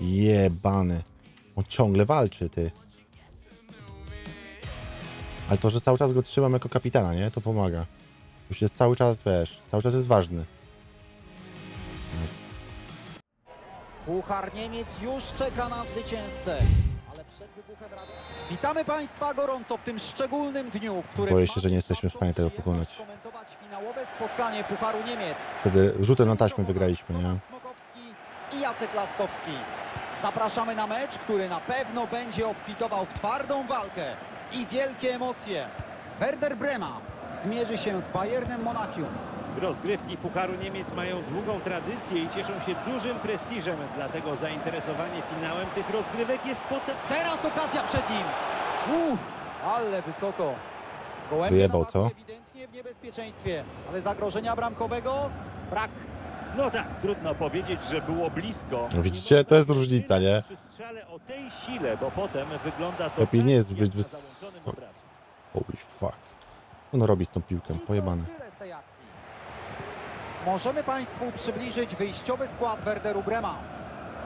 Jebany. On ciągle walczy, ty. Ale to, że cały czas go trzymam jako kapitana, nie? To pomaga. Już jest cały czas, wiesz, cały czas jest ważny. Puchar Niemiec już czeka na zwycięzcę. Witamy Państwa gorąco w tym szczególnym dniu, w którym... Boję się, że nie jesteśmy w stanie tego pokonać. ...komentować finałowe spotkanie Pucharu Niemiec. Wtedy rzutem na taśmę wygraliśmy, nie? Smokowski i Jacek Laskowski. Zapraszamy na mecz, który na pewno będzie obfitował w twardą walkę i wielkie emocje. Werder Brema zmierzy się z Bayernem Monachium. Rozgrywki Pucharu Niemiec mają długą tradycję i cieszą się dużym prestiżem, dlatego zainteresowanie finałem tych rozgrywek jest potem... Teraz okazja przed nim. Uff, ale wysoko. Gołębie Wyjebał, co? Ewidentnie w niebezpieczeństwie, ale zagrożenia bramkowego brak. No tak, trudno powiedzieć, że było blisko. No widzicie, to jest różnica, nie? Przy o tej sile, bo potem wygląda to Lepiej nie jest tak, zbyt na wysoko. Holy fuck. On robi z tą piłką, pojebane. tyle z tej akcji. Możemy Państwu przybliżyć wyjściowy skład Werderu Brema.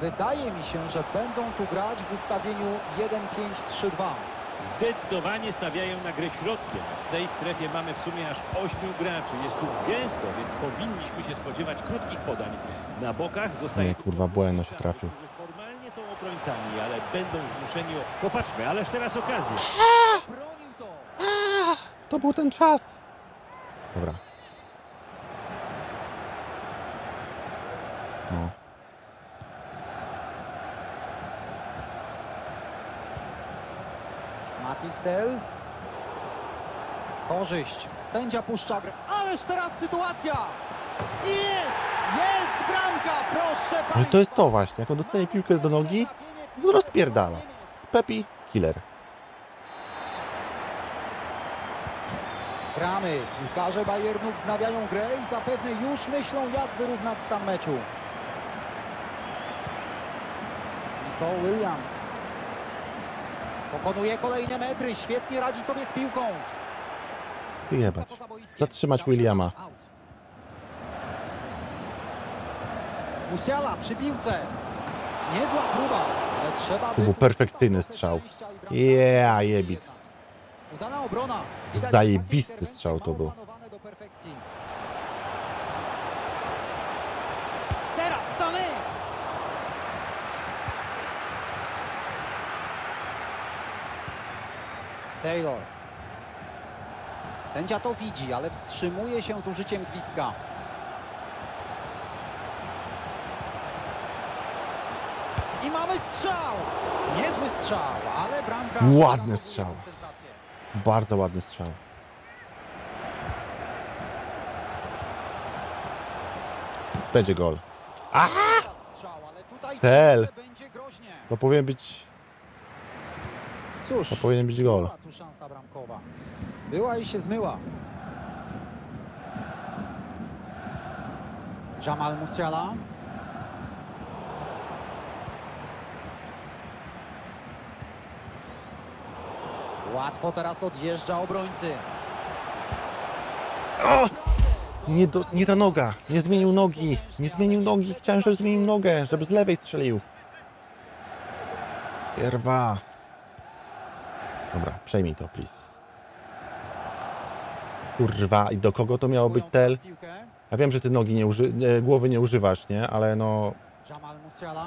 Wydaje mi się, że będą tu grać w ustawieniu 1-5-3-2. Zdecydowanie stawiają na grę środkiem. W tej strefie mamy w sumie aż 8 graczy. Jest tu gęsto, więc powinniśmy się spodziewać krótkich podań. Na bokach zostaje... Nie, kurwa, Bueno się trafił. Formalnie są obrońcami, ale będą zmuszeni o... Popatrzmy, ależ teraz to. To był ten czas! Dobra. No. Matistel. Korzyść. Sędzia puszcza grę. Ależ teraz sytuacja! Jest! Jest bramka! Proszę Państwa! Ale to jest to właśnie, jak on dostanie piłkę do nogi, rozpierdala. Pepi, killer. Gramy. Piłkarze Bayernu wznawiają grę i zapewne już myślą, jak wyrównać stan meczu. Nicole Williams. Pokonuje kolejne metry. Świetnie radzi sobie z piłką. Boiskiem. Zatrzymać Williama. Musiala przy piłce. Niezła próba, ale trzeba... To był perfekcyjny strzał. Yeah, jebiks. Udana obrona. Zajebisty strzał to był. Teraz Sané! Taylor. Sędzia to widzi, ale wstrzymuje się z użyciem gwizdka. I mamy strzał! Niezły strzał, ale bramka... Ładny strzał. Bardzo ładny strzał. Będzie gol. Tutaj Tel. To powinien być, Cóż, to powinien być gol. była tu szansa bramkowa. Była i się zmyła. Jamal Musiala. Łatwo teraz odjeżdża obrońcy. Nie, do, nie ta noga. Nie zmienił nogi. Nie zmienił nogi. Chciałem, żeby zmienił nogę, żeby z lewej strzelił. Pierwa. Dobra, przejmij to, please. Kurwa, i do kogo to miało być tel? Ja wiem, że ty nogi nie uży... nie, głowy nie używasz, nie? Ale no... Jamal Musiala.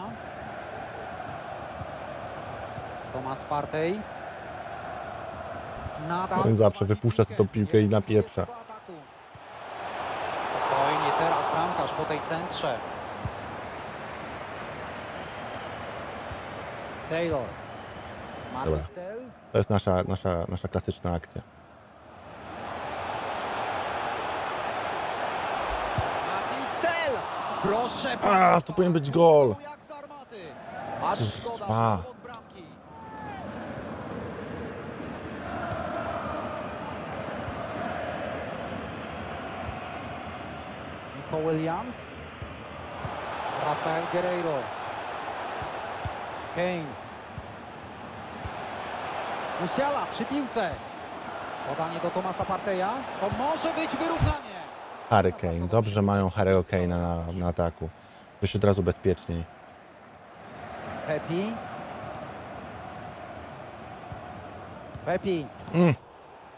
Tomasz Partey. Nadal On zawsze wypuszcza sobie tą piłkę i napieprza. Spokojnie teraz bramkarz po tej centrze. Taylor. Dobra. To jest nasza, nasza, nasza klasyczna akcja. Proszę A, to powinien być gol. Aż szkoda. Nico Williams. Rafael Guerreiro. Kane. Musiala przy piłce. Podanie do Tomasa Parteja. To może być wyrównanie. Harry Kane. Dobrze mają Harry'ego Kane'a na, na ataku. Się od razu bezpieczniej. Pepi. Pepi. Mm.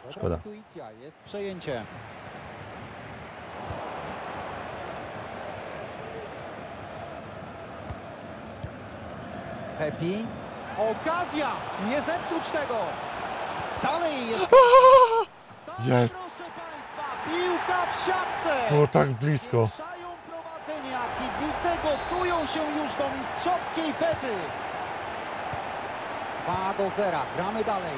Szkoda. Intuicja, jest przejęcie. Pepi. Okazja! Nie zepsuć tego! Dalej jest... Jest. Proszę Państwa, piłka w siatce! tak blisko. Prowadzenia, kibice gotują się już do mistrzowskiej fety. 2 do 0, gramy dalej.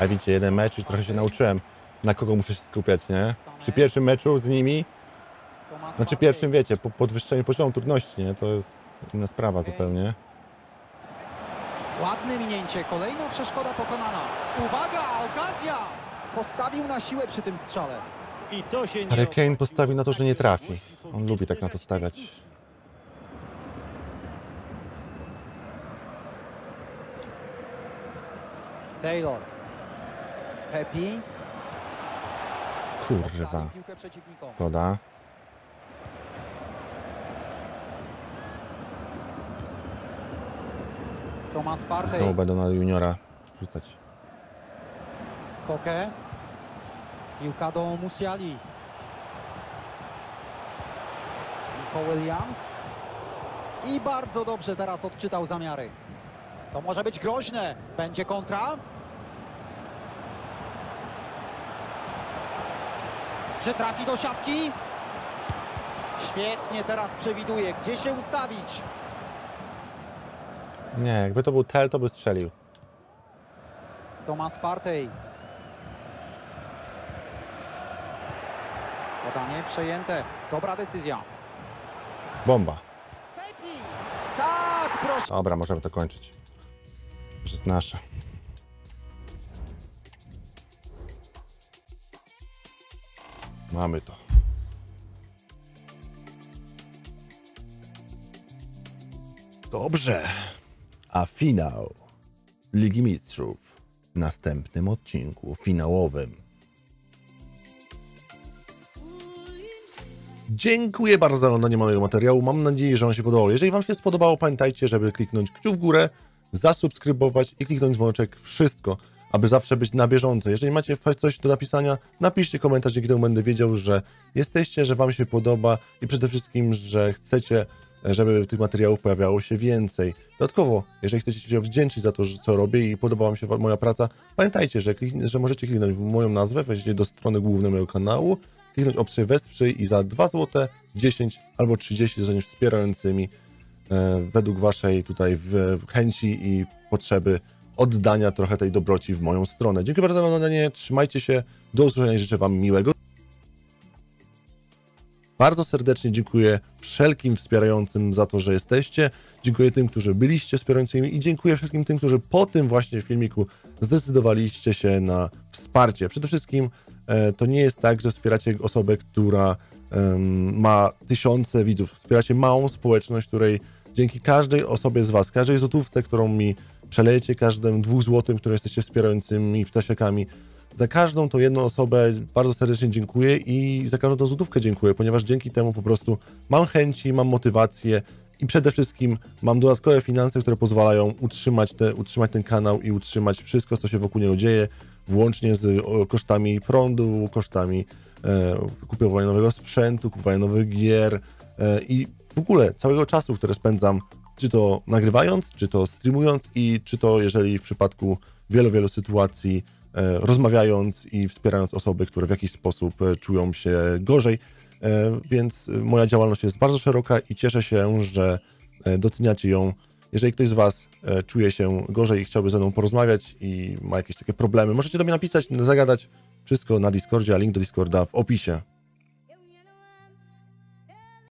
A widzicie, jeden mecz już trochę się nauczyłem, na kogo muszę się skupiać, nie? Przy pierwszym meczu z nimi, znaczy pierwszym wiecie, po podwyższeniu poziomu trudności, nie? To jest inna sprawa zupełnie. Ładne minięcie, kolejna przeszkoda pokonana. Uwaga, okazja! Postawił na siłę przy tym strzale. I to się nie Harry Kane opłaciło. postawi na to, że nie trafi. On lubi tak na to stawiać. Taylor. Pepi. Kurwa. Dali Piłkę przeciwnikom. Szkoda. Tomasz Partey. Znowu będą na juniora rzucać. Koke. Piłka do Musiali. Nico Williams. I bardzo dobrze teraz odczytał zamiary. To może być groźne. Będzie kontra. Czy trafi do siatki? Świetnie teraz przewiduje, gdzie się ustawić. Nie, jakby to był Tel, to by strzelił. Tomasz Partey. Podanie przejęte. Dobra decyzja. Bomba. Pepi! Tak, proszę. Dobra, możemy to kończyć. Już jest nasze. Mamy to. Dobrze. A finał Ligi Mistrzów w następnym odcinku finałowym. Dziękuję bardzo za oglądanie mojego materiału. Mam nadzieję, że Wam się podobało. Jeżeli Wam się spodobało, pamiętajcie, żeby kliknąć kciuk w górę, zasubskrybować i kliknąć dzwoneczek. Wszystko, aby zawsze być na bieżąco. Jeżeli macie coś do napisania, napiszcie komentarz, dzięki temu będę wiedział, że jesteście, że Wam się podoba i przede wszystkim, że chcecie, żeby tych materiałów pojawiało się więcej. Dodatkowo, jeżeli chcecie się wdzięczyć za to, co robię i podoba Wam się moja praca, pamiętajcie, że, klikn- że możecie kliknąć w moją nazwę, wejdziecie do strony głównej mojego kanału, kliknąć opcję wesprzyj i za 2 zł, 10 albo 30 zostaniesz wspierającymi e, według Waszej tutaj w, chęci i potrzeby oddania trochę tej dobroci w moją stronę. Dziękuję bardzo za oglądanie, trzymajcie się, do usłyszenia i życzę Wam miłego. Bardzo serdecznie dziękuję wszelkim wspierającym za to, że jesteście. Dziękuję tym, którzy byliście wspierającymi i dziękuję wszystkim tym, którzy po tym właśnie filmiku zdecydowaliście się na wsparcie. Przede wszystkim e, to nie jest tak, że wspieracie osobę, która ma tysiące widzów. Wspieracie małą społeczność, której dzięki każdej osobie z Was, każdej złotówce, którą mi przelejecie, każdym dwóch złotym, które jesteście wspierającymi ptasiakami, za każdą tą jedną osobę bardzo serdecznie dziękuję i za każdą tą złotówkę dziękuję, ponieważ dzięki temu po prostu mam chęci, mam motywację i przede wszystkim mam dodatkowe finanse, które pozwalają utrzymać, te, utrzymać ten kanał i utrzymać wszystko, co się wokół niego dzieje, włącznie z kosztami prądu, kosztami e, kupowania nowego sprzętu, kupowania nowych gier e, i w ogóle całego czasu, które spędzam, czy to nagrywając, czy to streamując i czy to jeżeli w przypadku wielu, wielu sytuacji rozmawiając i wspierając osoby, które w jakiś sposób e, czują się gorzej. E, Więc e, moja działalność jest bardzo szeroka i cieszę się, że e, doceniacie ją. Jeżeli ktoś z Was e, czuje się gorzej i chciałby ze mną porozmawiać i ma jakieś takie problemy, możecie do mnie napisać, zagadać. Wszystko na Discordzie, a link do Discorda w opisie.